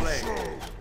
slain.